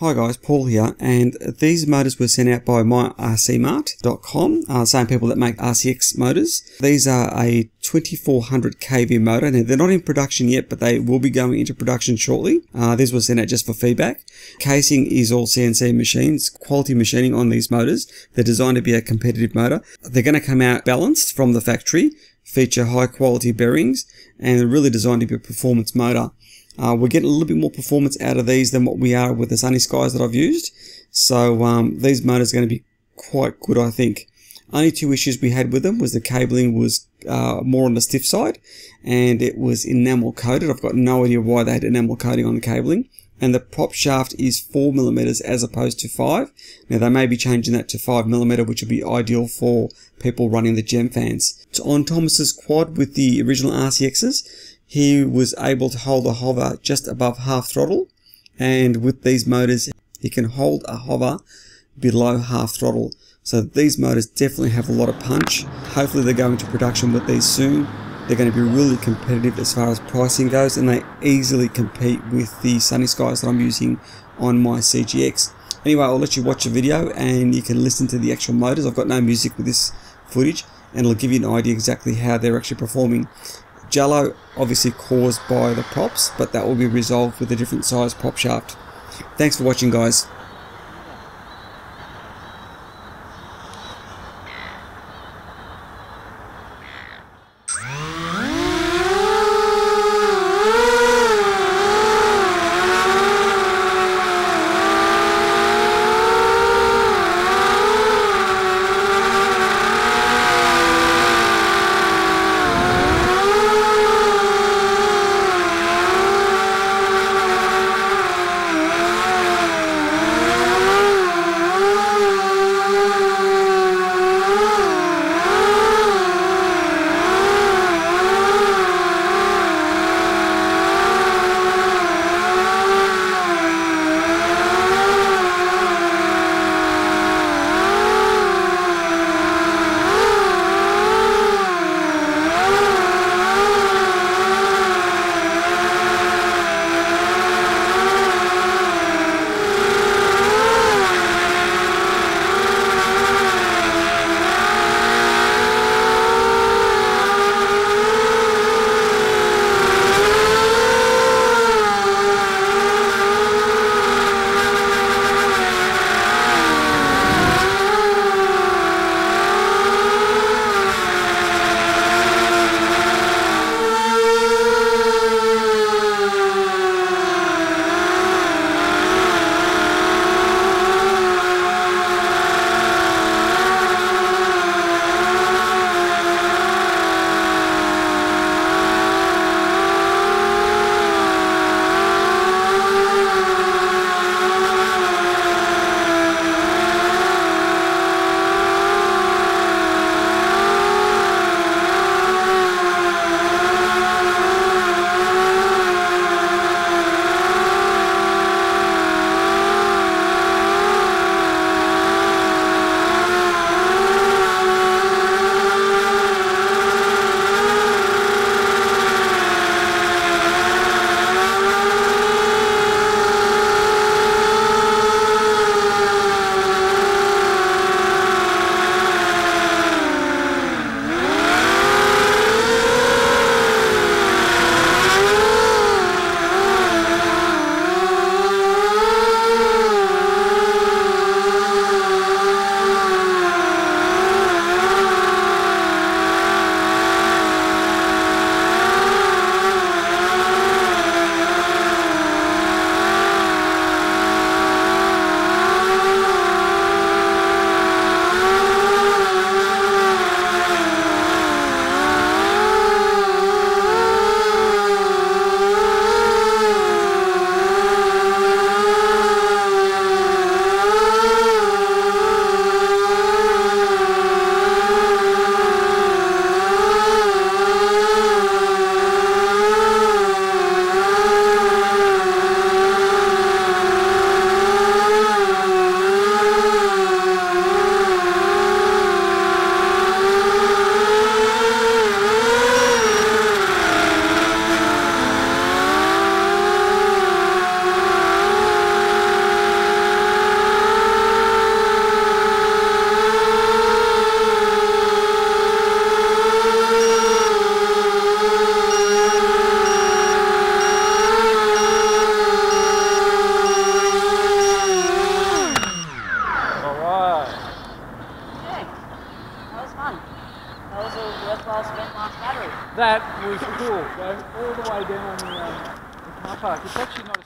Hi guys, Paul here, and these motors were sent out by myrcmart.com, uh, same people that make RCX motors. These are a 2400 kV motor. Now they're not in production yet, but they will be going into production shortly. Uh, these were sent out just for feedback. Casing is all CNC machines, quality machining on these motors. They're designed to be a competitive motor. They're going to come out balanced from the factory, feature high quality bearings, and they're really designed to be a performance motor. Uh, we're getting a little bit more performance out of these than what we are with the Sunny Skies that I've used. So um, these motors are going to be quite good, I think. Only two issues we had with them was the cabling was uh, more on the stiff side and it was enamel coated. I've got no idea why they had enamel coating on the cabling. And the prop shaft is 4mm as opposed to 5. Now they may be changing that to 5mm which would be ideal for people running the GemFans. So on Thomas's quad with the original RCXs, he was able to hold a hover just above half throttle and with these motors he can hold a hover below half throttle. So these motors definitely have a lot of punch. Hopefully they're going to production with these soon. They're going to be really competitive as far as pricing goes and they easily compete with the sunny skies that I'm using on my CGX anyway I'll let you watch the video and you can listen to the actual motors. I've got no music with this footage and it'll give you an idea exactly how they're actually performing Jello obviously caused by the props, but that will be resolved with a different size prop shaft. Thanks for watching guys. That was cool, going all the way down the, um, the car park. It's actually not a